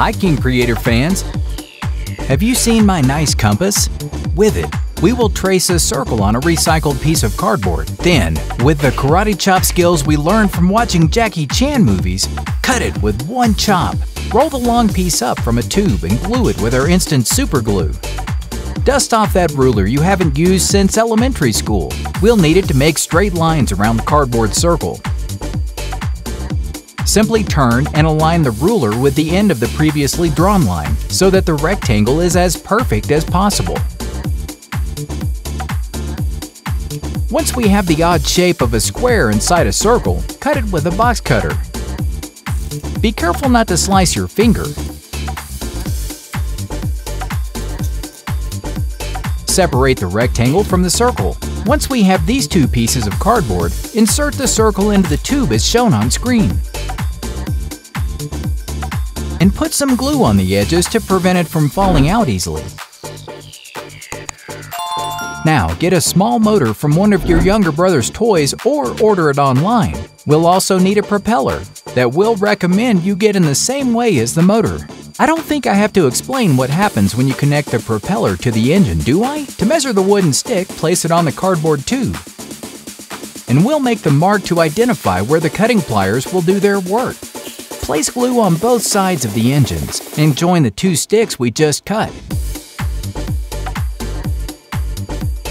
Hiking Creator fans! Have you seen my nice compass? With it, we will trace a circle on a recycled piece of cardboard. Then, with the karate chop skills we learned from watching Jackie Chan movies, cut it with one chop. Roll the long piece up from a tube and glue it with our instant super glue. Dust off that ruler you haven't used since elementary school. We'll need it to make straight lines around the cardboard circle. Simply turn and align the ruler with the end of the previously drawn line so that the rectangle is as perfect as possible. Once we have the odd shape of a square inside a circle, cut it with a box cutter. Be careful not to slice your finger. Separate the rectangle from the circle. Once we have these two pieces of cardboard, insert the circle into the tube as shown on screen and put some glue on the edges to prevent it from falling out easily. Now, get a small motor from one of your younger brother's toys or order it online. We'll also need a propeller that we'll recommend you get in the same way as the motor. I don't think I have to explain what happens when you connect the propeller to the engine, do I? To measure the wooden stick, place it on the cardboard tube. And we'll make the mark to identify where the cutting pliers will do their work. Place glue on both sides of the engines and join the two sticks we just cut.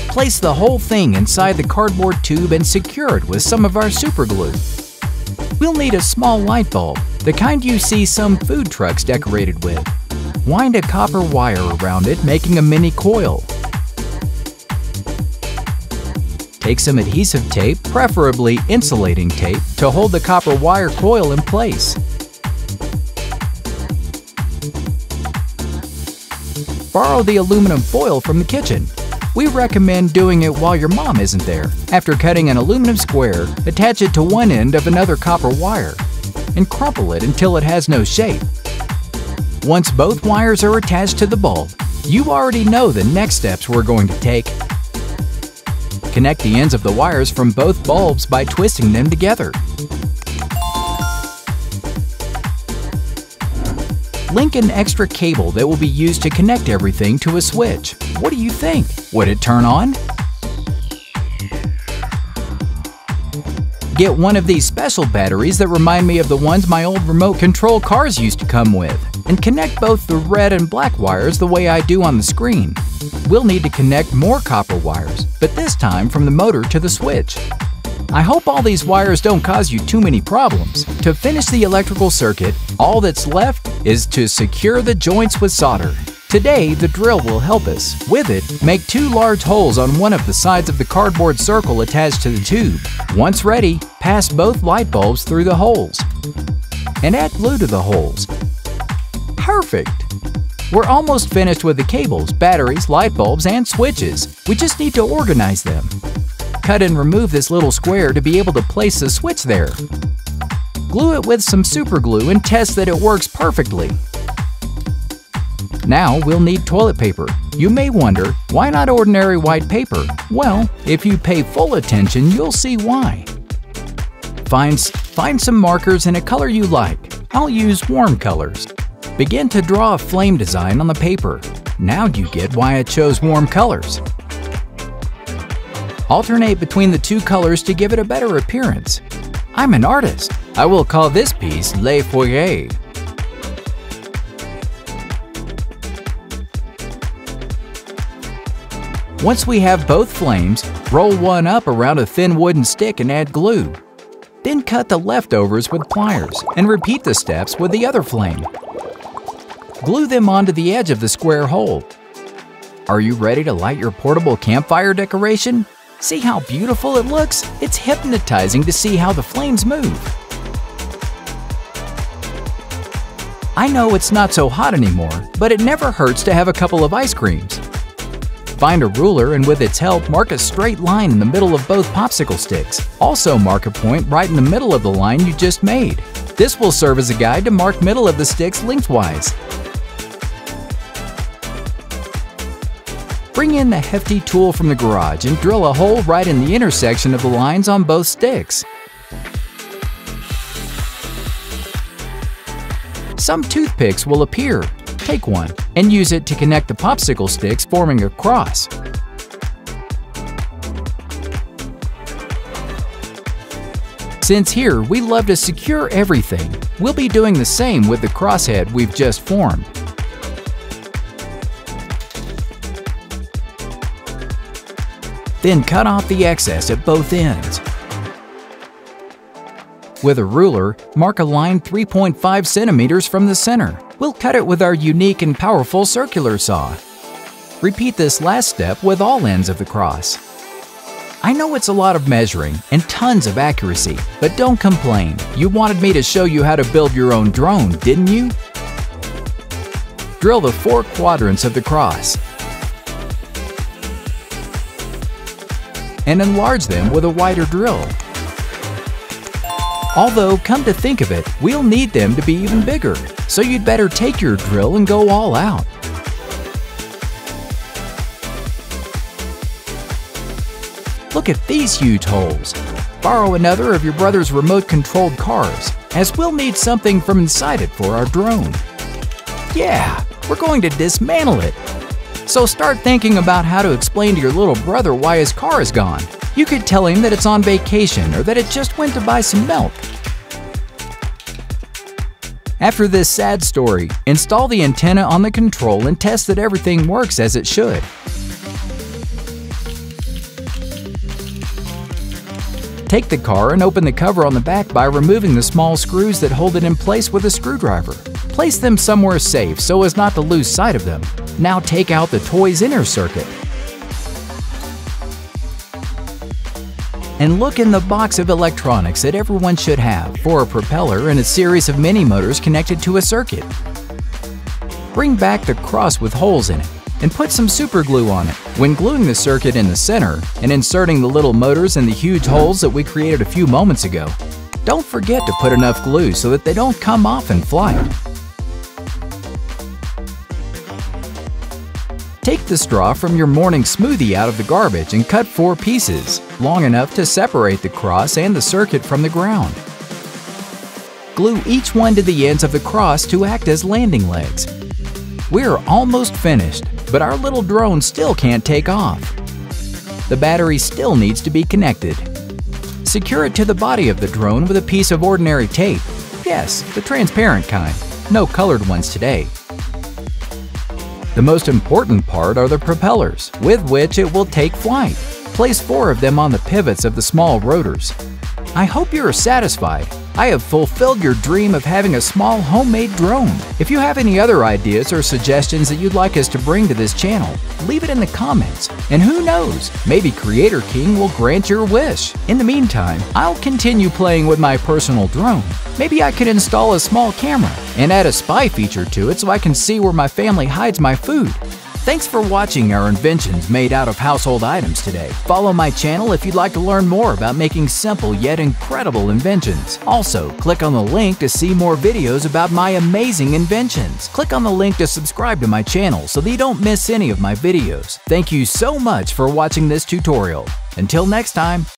Place the whole thing inside the cardboard tube and secure it with some of our super glue. We'll need a small light bulb, the kind you see some food trucks decorated with. Wind a copper wire around it, making a mini coil. Take some adhesive tape, preferably insulating tape, to hold the copper wire coil in place. Borrow the aluminum foil from the kitchen. We recommend doing it while your mom isn't there. After cutting an aluminum square, attach it to one end of another copper wire and crumple it until it has no shape. Once both wires are attached to the bulb, you already know the next steps we're going to take. Connect the ends of the wires from both bulbs by twisting them together. Link an extra cable that will be used to connect everything to a switch. What do you think? Would it turn on? Get one of these special batteries that remind me of the ones my old remote control cars used to come with, and connect both the red and black wires the way I do on the screen. We'll need to connect more copper wires, but this time from the motor to the switch. I hope all these wires don't cause you too many problems. To finish the electrical circuit, all that's left is to secure the joints with solder. Today, the drill will help us. With it, make two large holes on one of the sides of the cardboard circle attached to the tube. Once ready, pass both light bulbs through the holes. And add glue to the holes. Perfect! We're almost finished with the cables, batteries, light bulbs, and switches. We just need to organize them cut and remove this little square to be able to place the switch there. Glue it with some super glue and test that it works perfectly. Now we'll need toilet paper. You may wonder, why not ordinary white paper? Well, if you pay full attention, you'll see why. Find, find some markers in a color you like. I'll use warm colors. Begin to draw a flame design on the paper. Now you get why I chose warm colors. Alternate between the two colors to give it a better appearance. I'm an artist. I will call this piece Le Foyer. Once we have both flames, roll one up around a thin wooden stick and add glue. Then cut the leftovers with pliers and repeat the steps with the other flame. Glue them onto the edge of the square hole. Are you ready to light your portable campfire decoration? See how beautiful it looks? It's hypnotizing to see how the flames move. I know it's not so hot anymore, but it never hurts to have a couple of ice creams. Find a ruler and with its help, mark a straight line in the middle of both popsicle sticks. Also mark a point right in the middle of the line you just made. This will serve as a guide to mark middle of the sticks lengthwise. Bring in the hefty tool from the garage and drill a hole right in the intersection of the lines on both sticks. Some toothpicks will appear. Take one and use it to connect the popsicle sticks forming a cross. Since here we love to secure everything, we'll be doing the same with the crosshead we've just formed. Then cut off the excess at both ends. With a ruler, mark a line 3.5 centimeters from the center. We'll cut it with our unique and powerful circular saw. Repeat this last step with all ends of the cross. I know it's a lot of measuring and tons of accuracy, but don't complain. You wanted me to show you how to build your own drone, didn't you? Drill the four quadrants of the cross and enlarge them with a wider drill. Although, come to think of it, we'll need them to be even bigger, so you'd better take your drill and go all out. Look at these huge holes. Borrow another of your brother's remote-controlled cars, as we'll need something from inside it for our drone. Yeah, we're going to dismantle it. So start thinking about how to explain to your little brother why his car is gone. You could tell him that it's on vacation or that it just went to buy some milk. After this sad story, install the antenna on the control and test that everything works as it should. Take the car and open the cover on the back by removing the small screws that hold it in place with a screwdriver. Place them somewhere safe so as not to lose sight of them. Now take out the toy's inner circuit. And look in the box of electronics that everyone should have for a propeller and a series of mini motors connected to a circuit. Bring back the cross with holes in it and put some super glue on it. When gluing the circuit in the center and inserting the little motors in the huge holes that we created a few moments ago, don't forget to put enough glue so that they don't come off in flight. Take the straw from your morning smoothie out of the garbage and cut four pieces, long enough to separate the cross and the circuit from the ground. Glue each one to the ends of the cross to act as landing legs. We're almost finished, but our little drone still can't take off. The battery still needs to be connected. Secure it to the body of the drone with a piece of ordinary tape. Yes, the transparent kind. No colored ones today. The most important part are the propellers, with which it will take flight. Place four of them on the pivots of the small rotors. I hope you are satisfied. I have fulfilled your dream of having a small homemade drone. If you have any other ideas or suggestions that you'd like us to bring to this channel, leave it in the comments. And who knows, maybe Creator King will grant your wish. In the meantime, I'll continue playing with my personal drone. Maybe I could install a small camera and add a spy feature to it so I can see where my family hides my food. Thanks for watching our inventions made out of household items today. Follow my channel if you'd like to learn more about making simple yet incredible inventions. Also, click on the link to see more videos about my amazing inventions. Click on the link to subscribe to my channel so that you don't miss any of my videos. Thank you so much for watching this tutorial. Until next time,